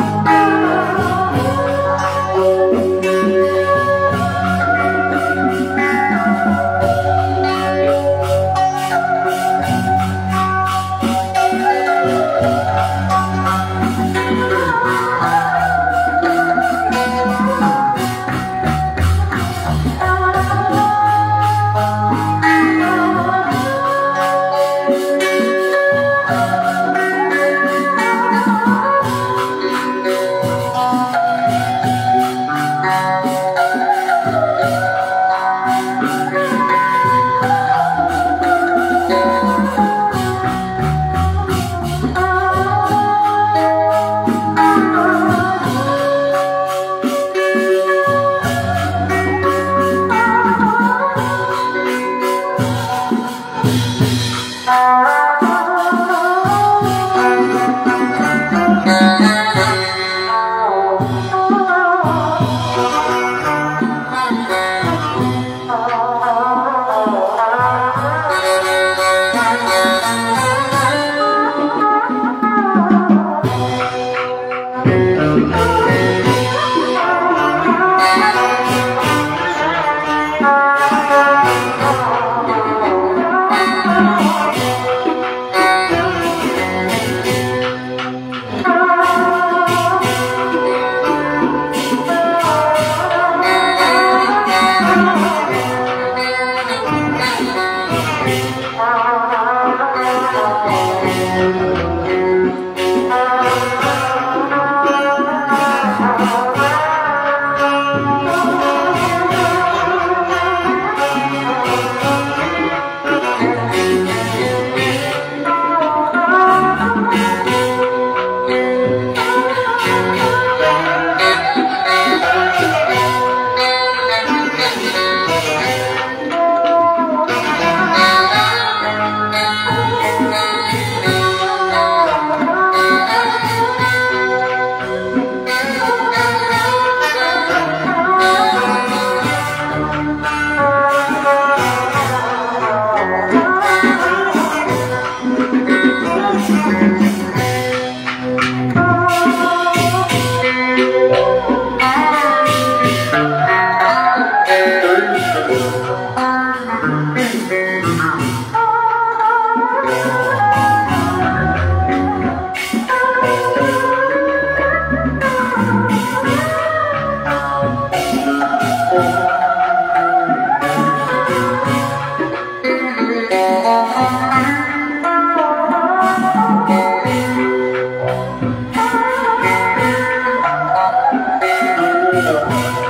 Bye. Música